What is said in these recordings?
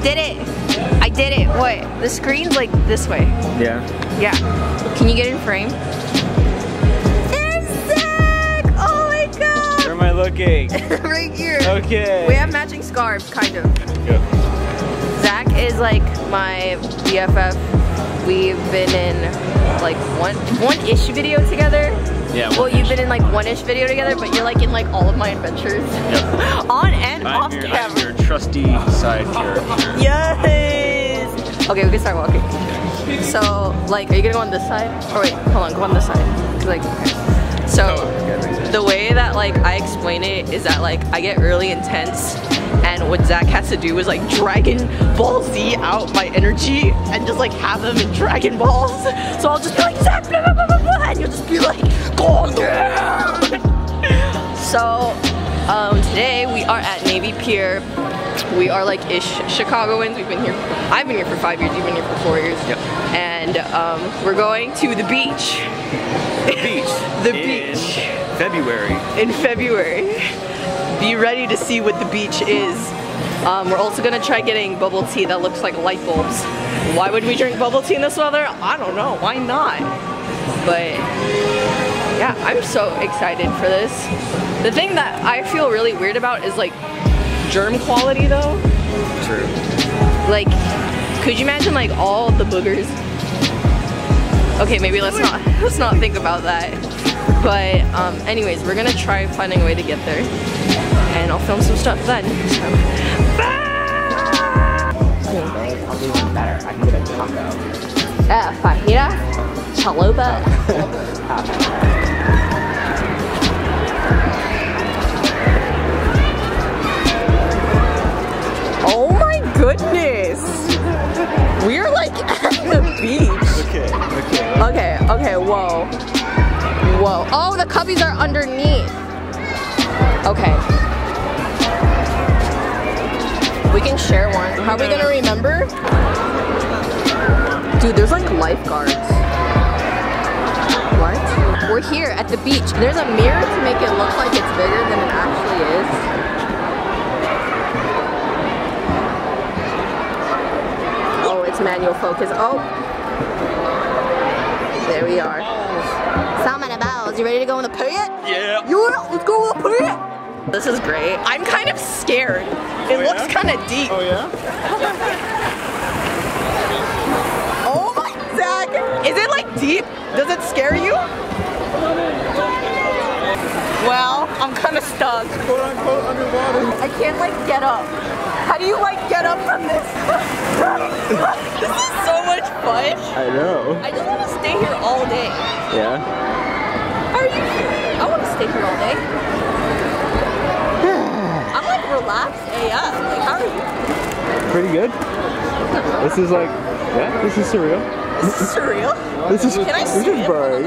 did it. I did it. What? The screen's like this way. Yeah. Yeah. Can you get in frame? There's Zach! Oh my god! Where am I looking? right here. Okay. We have matching scarves, kind of. Zach is like my BFF. We've been in like one one-ish video together. Yeah. Well, you've been in like one-ish video together, but you're like in like all of my adventures. Yep. On and off I'm your, I'm your trusty side character. Yes! Okay, we can start walking. So, like, are you gonna go on this side? Or wait, hold on, go on this side. Like, oh, okay. So, the way that like I explain it is that like I get really intense and what Zach has to do is like Dragon Ball Z out my energy and just like have them in Dragon Balls. So I'll just be like Zach blah, blah, blah, blah, and you'll just be like go on down. So um, today we are at Navy Pier. We are like ish Chicagoans. We've been here. I've been here for five years. You've been here for four years. Yep. And um, we're going to the beach The beach. The in beach. February. in February. Be ready to see what the beach is. Um, we're also gonna try getting bubble tea that looks like light bulbs. Why would we drink bubble tea in this weather? I don't know. Why not? But yeah, I'm so excited for this. The thing that I feel really weird about is like germ quality though. True. Like, could you imagine like all the boogers? Okay, maybe let's not let's not think about that. But um, anyways, we're gonna try finding a way to get there, and I'll film some stuff then. So. Ah, fajita, chalupa. Oh my goodness! We're like at the beach. Okay. Okay. Okay, okay, whoa. Whoa. Oh, the cubbies are underneath. Okay. We can share one. How are we gonna remember? Dude, there's like lifeguards. What? We're here at the beach. There's a mirror to make it look like it's bigger than it actually is. Oh, it's manual focus. Oh, there we are. Salmon and bells. You ready to go in the pit? Yeah. You let's go in the pit. This is great. I'm kind of scared. It Oh, looks yeah? kind of deep. Oh yeah. Oh my Zach! Is it like deep? Does it scare you? Well, I'm kind of stuck. Quote unquote underwater. I can't like get up. How do you like get up from this? this is so much fun. I know. I just want to stay here all day. Yeah. How are you feeling? I want to stay here all day. Relaxed AF. Like, how are you? Pretty good. This is like, yeah, this is surreal. This is surreal. This is Can I this see is bird.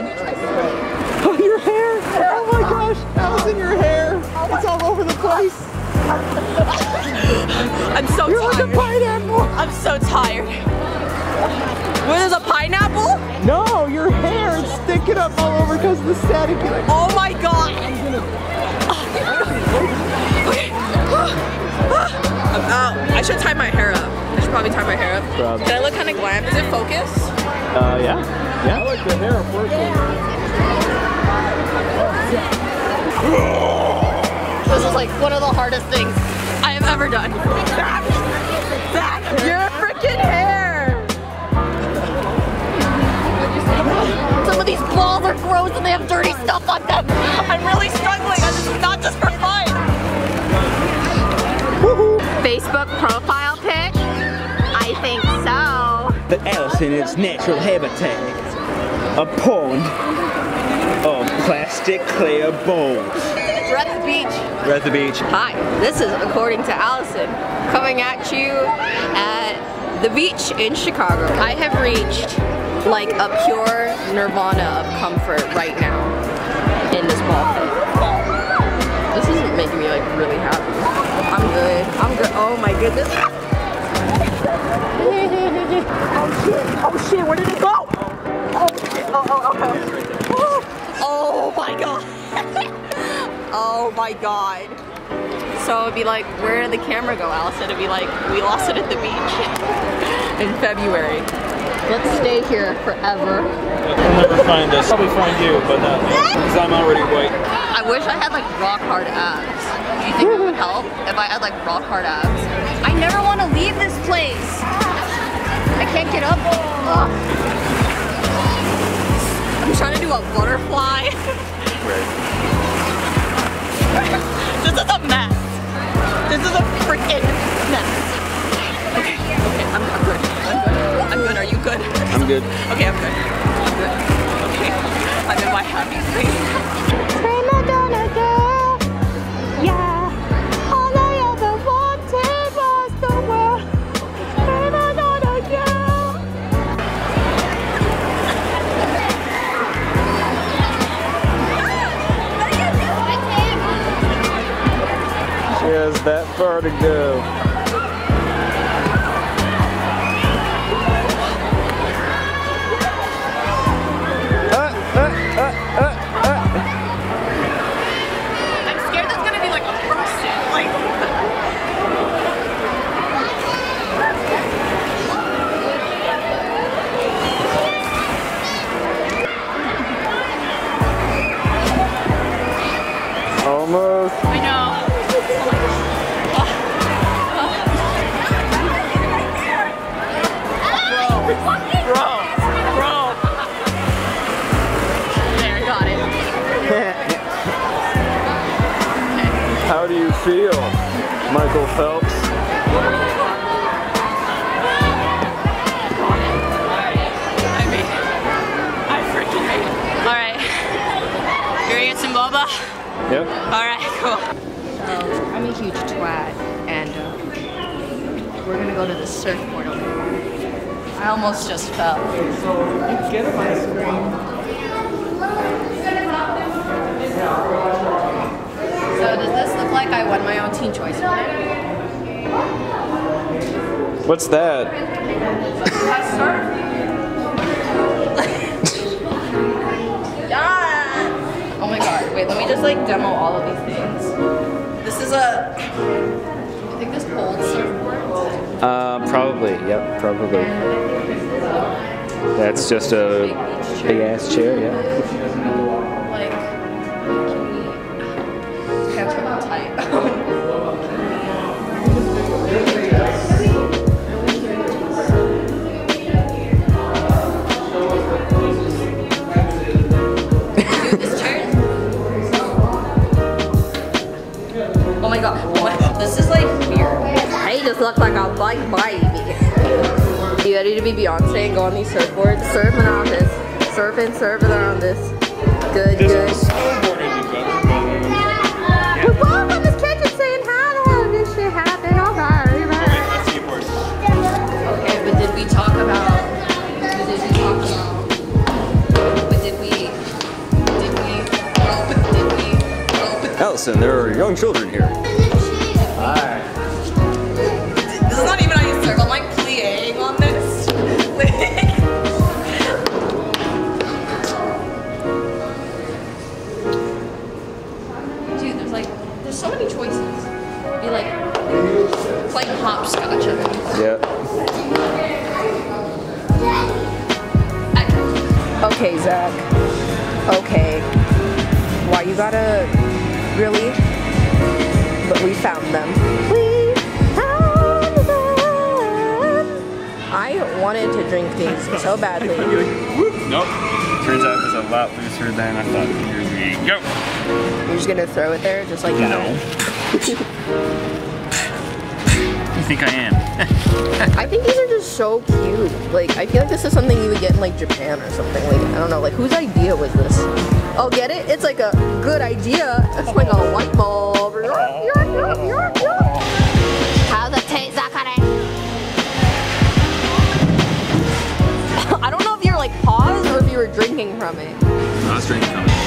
Oh, your hair! Oh my gosh, Allison, your hair! It's all over the place. I'm so You're like a tired. pineapple. I'm so tired. Where there's a pineapple? No, your hair is sticking up all over because of the static. Oh my god. Should tie my hair up. I should probably tie my hair up. Probably. Can I look kind of glam? Is it focus? Uh, yeah, yeah. I like the hair personally. This is like one of the hardest things I have ever done. Your freaking hair! Some of these balls are gross and they have dirty stuff on them. I'm really struggling. Facebook profile pic? I think so. But Allison, its natural habitat, a pond of plastic clear bones. We're at the beach. We're at the beach. Hi, this is According to Allison, coming at you at the beach in Chicago. I have reached like a pure nirvana of comfort right now in this ball pit. This isn't making me like really happy. Oh my goodness. oh shit. Oh shit, where did it go? Oh shit. Oh, oh, okay. Oh my god. oh my god. So it'd be like, where did the camera go, Allison? It'd be like, we lost it at the beach in February. Let's stay here forever. They'll never find us. Probably find you, but not me. Because I'm already white. I wish I had like rock hard abs. Do you think it would help if I had like rock hard abs? I never want to leave this place. I can't get up. Ugh. I'm trying to do a butterfly. this is a mess. This is a freaking mess. Okay, okay, I'm, I'm good. I'm good. I'm good. Are you good? I'm good. Okay, I'm good. I'm good. Has that far to go. Feel, Michael Phelps? I made it. I freaking made it. All right. You ready to get some boba? Yep. All right, cool. I'm a huge twat, and uh, we're gonna go to the surfboard over there. I almost just fell. So does this look like I won my own teen choice winner? What's that? Yeah. Oh my god. Wait, let me just like demo all of these things. This is a. I think this holds surfboards. Uh, probably. Yep, probably. That's just a big ass chair. Yeah. Look like a bike baby. You ready to be Beyonce and go on these surfboards? Surfing on this. Surfing, surfing on this. Good, good. We walk on this kitchen saying how the hell did this shit happen? Oh God, Okay, but did we talk about? But did we talk about? But did we? Did we? Oh, but did we? Oh, Allison, there are young children here. Okay, Zach. Okay. Why you gotta really? But we found them. we found them. I wanted to drink these so badly. Nope. Turns out it was a lot looser than I thought. Here we go. You're just gonna throw it there, just like you. No. you think I am? I think these are just so cute. Like, I feel like this is something you would get in like Japan or something. Like, I don't know. Like, whose idea was this? Oh, get it? It's like a good idea. It's like a light bulb. How's it taste? I don't know if you're like paused or if you were drinking from it. I was drinking from it.